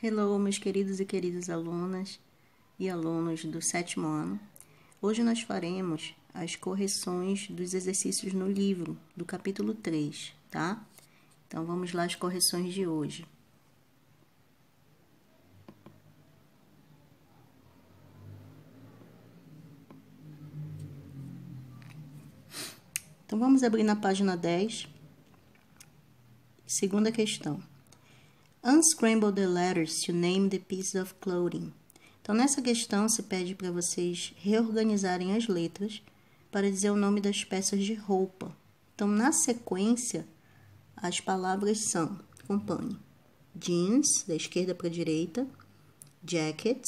Hello, meus queridos e queridas alunas e alunos do sétimo ano. Hoje nós faremos as correções dos exercícios no livro, do capítulo 3, tá? Então vamos lá as correções de hoje. Então vamos abrir na página 10. Segunda questão. Unscramble the letters to name the pieces of clothing. Então, nessa questão, se pede para vocês reorganizarem as letras para dizer o nome das peças de roupa. Então, na sequência, as palavras são, acompanhe, jeans, da esquerda para a direita, jacket,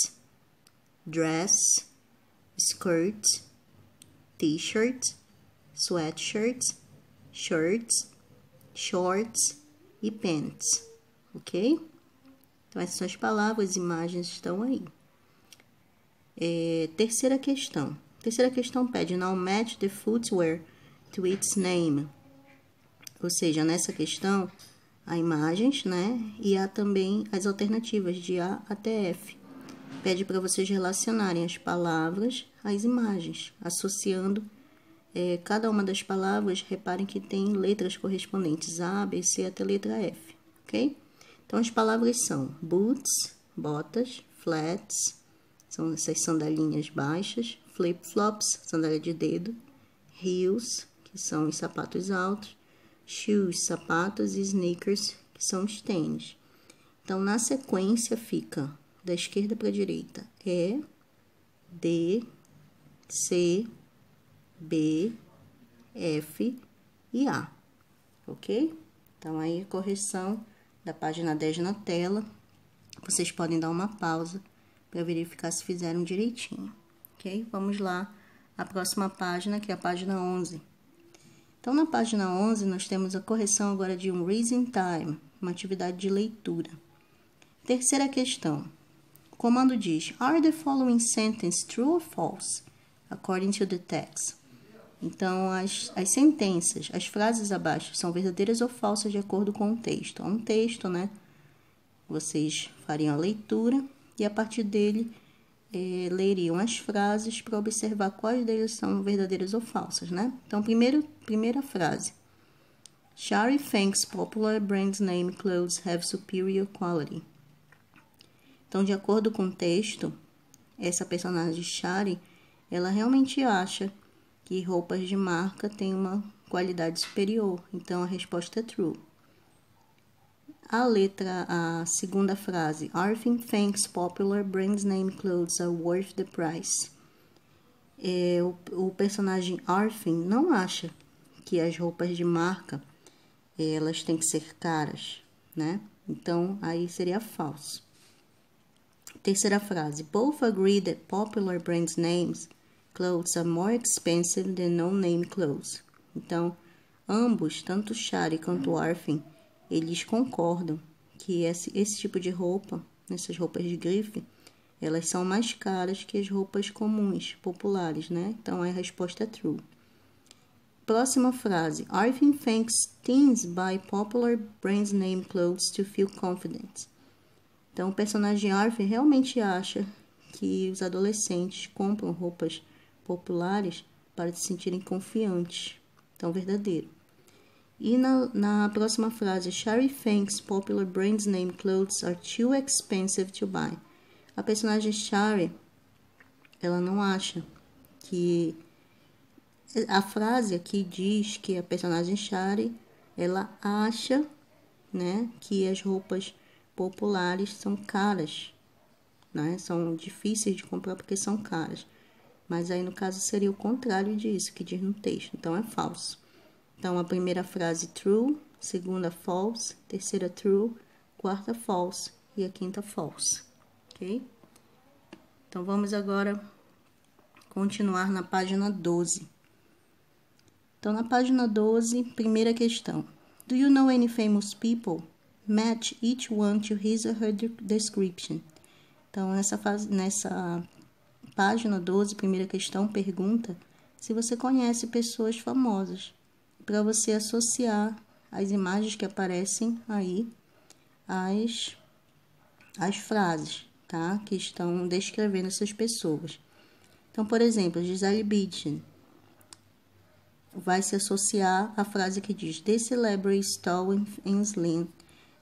dress, skirt, t-shirt, sweatshirt, shirts, shorts e pants ok? Então, essas palavras, as imagens estão aí. É, terceira questão. Terceira questão pede now match the footwear to its name. Ou seja, nessa questão, há imagens, né? E há também as alternativas de A até F. Pede para vocês relacionarem as palavras às imagens, associando é, cada uma das palavras. Reparem que tem letras correspondentes A, B, C até letra F, ok? Então, as palavras são boots, botas, flats, são essas sandalinhas baixas, flip-flops, sandália de dedo, heels, que são os sapatos altos, shoes, sapatos e sneakers, que são os tênis. Então, na sequência fica da esquerda para a direita E, D, C, B, F e A, ok? Então, aí a correção da página 10 na tela. Vocês podem dar uma pausa para verificar se fizeram direitinho, ok? Vamos lá, a próxima página, que é a página 11. Então, na página 11, nós temos a correção agora de um reading time, uma atividade de leitura. Terceira questão. O comando diz, are the following sentences true or false, according to the text? Então, as, as sentenças, as frases abaixo são verdadeiras ou falsas de acordo com o texto. É um texto, né? Vocês fariam a leitura e a partir dele é, leriam as frases para observar quais deles são verdadeiras ou falsas, né? Então, primeiro, primeira frase. Shari thinks popular brand name clothes have superior quality. Então, de acordo com o texto, essa personagem Shari, ela realmente acha que roupas de marca têm uma qualidade superior. Então a resposta é true. A letra, a segunda frase, Arfin thinks popular brand name clothes are worth the price. É, o, o personagem Arfin não acha que as roupas de marca elas têm que ser caras, né? Então aí seria falso. Terceira frase, both agree that popular brand names clothes are more expensive than no-name clothes. Então, ambos, tanto Shari quanto Arfin, eles concordam que esse, esse tipo de roupa, essas roupas de grife, elas são mais caras que as roupas comuns, populares, né? Então, a resposta é true. Próxima frase. Arfin thinks teens buy popular brand name clothes to feel confident. Então, o personagem Arfin realmente acha que os adolescentes compram roupas populares para se sentirem confiantes. Então, verdadeiro. E na, na próxima frase, Shari thinks popular brand name clothes are too expensive to buy. A personagem Shari, ela não acha que a frase aqui diz que a personagem Shari, ela acha, né, que as roupas populares são caras, né? São difíceis de comprar porque são caras. Mas aí no caso seria o contrário disso que diz no texto, então é falso. Então a primeira frase true, segunda false, terceira true, quarta false e a quinta false, ok? Então vamos agora continuar na página 12. Então na página 12, primeira questão. Do you know any famous people? Match each one to his or her description. Então nessa fase, nessa Página 12, primeira questão, pergunta se você conhece pessoas famosas, para você associar as imagens que aparecem aí às, as frases, tá? Que estão descrevendo essas pessoas. Então, por exemplo, Gisele Bündchen vai se associar à frase que diz The celebrity tall and slim.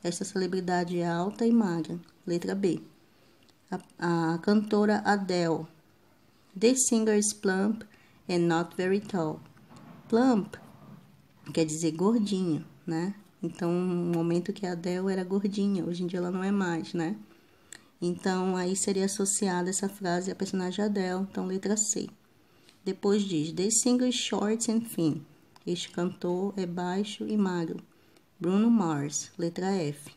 Esta celebridade é alta e magra. Letra B. A, a cantora Adele. The singer is plump and not very tall. Plump quer dizer gordinho, né? Então, no momento que a Adele era gordinha, hoje em dia ela não é mais, né? Então, aí seria associada essa frase à personagem Adele, então letra C. Depois diz, The singer is short and thin. Este cantor é baixo e magro. Bruno Mars, letra F.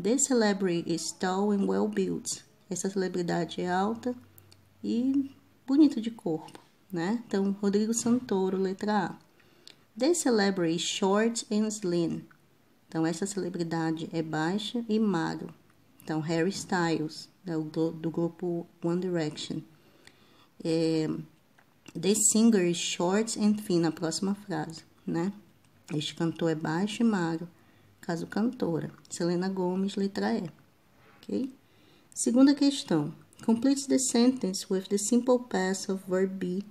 The celebrity is tall and well built. Essa celebridade é alta e bonita de corpo, né? Então, Rodrigo Santoro, letra A. The celebrity short and slim. Então, essa celebridade é baixa e magro. Então, Harry Styles, né, do, do grupo One Direction. É, the singer is short and thin, na próxima frase, né? Este cantor é baixo e magro. Caso cantora. Selena Gomes, letra E. Ok? Segunda questão. Complete the sentence with the simple past of verb be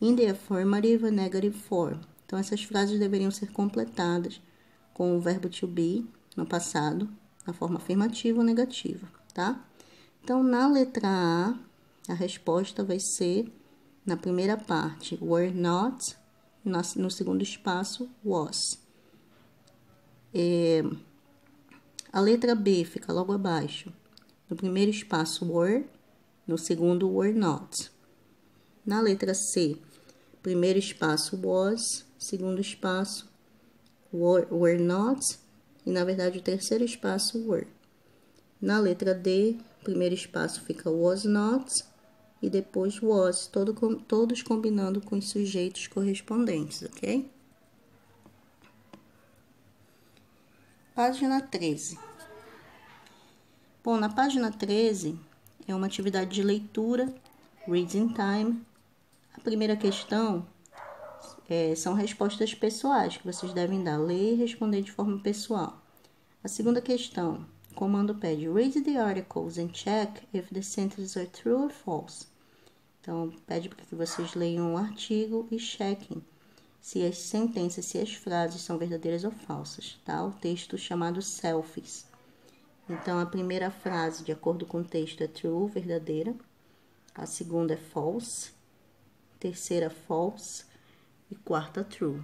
in the affirmative and negative form. Então, essas frases deveriam ser completadas com o verbo to be no passado na forma afirmativa ou negativa, tá? Então, na letra A, a resposta vai ser na primeira parte, were not, no segundo espaço, was. É, a letra B fica logo abaixo. No primeiro espaço, were, no segundo, were not. Na letra C, primeiro espaço, was, segundo espaço, were, were not, e na verdade o terceiro espaço were. Na letra D, primeiro espaço fica was not e depois was, todo, todos combinando com os sujeitos correspondentes, ok? Página 13. Bom, na página 13 é uma atividade de leitura, reading time. A primeira questão é, são respostas pessoais que vocês devem dar, ler e responder de forma pessoal. A segunda questão, o comando pede read the articles and check if the sentences are true or false. Então, pede para que vocês leiam o artigo e chequem se as sentenças, se as frases são verdadeiras ou falsas, tá? O texto chamado selfies. Então, a primeira frase, de acordo com o texto, é true, verdadeira. A segunda é false. Terceira, false e quarta true.